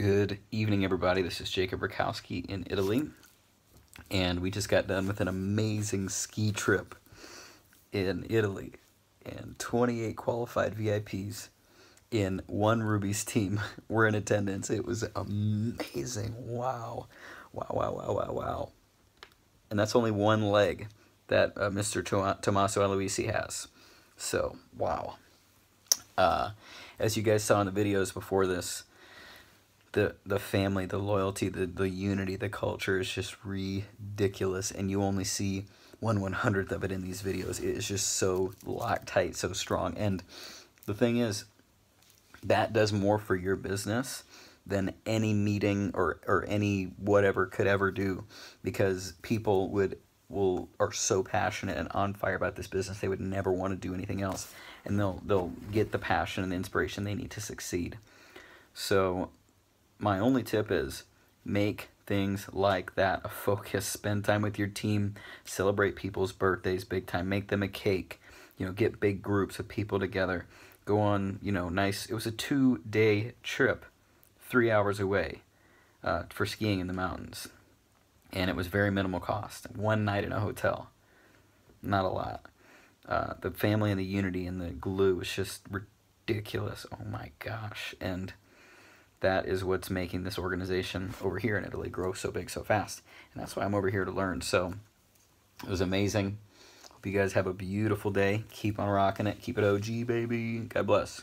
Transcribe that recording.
Good evening, everybody. This is Jacob Rakowski in Italy, and we just got done with an amazing ski trip in Italy, and 28 qualified VIPs in one Ruby's team were in attendance. It was amazing. Wow. Wow, wow, wow, wow, wow. And that's only one leg that uh, Mr. Tommaso Aloisi has. So, wow. Uh, as you guys saw in the videos before this, the the family, the loyalty, the the unity, the culture is just ridiculous, and you only see one one hundredth of it in these videos. It is just so locked tight, so strong. And the thing is, that does more for your business than any meeting or or any whatever could ever do, because people would will are so passionate and on fire about this business they would never want to do anything else and they'll they'll get the passion and the inspiration they need to succeed so my only tip is make things like that a focus. Spend time with your team. Celebrate people's birthdays big time. Make them a cake. You know, get big groups of people together. Go on, you know, nice. It was a two day trip, three hours away uh, for skiing in the mountains. And it was very minimal cost. One night in a hotel. Not a lot. Uh, the family and the unity and the glue was just ridiculous. Oh my gosh. And that is what's making this organization over here in Italy grow so big so fast. And that's why I'm over here to learn. So it was amazing. Hope you guys have a beautiful day. Keep on rocking it. Keep it OG, baby. God bless.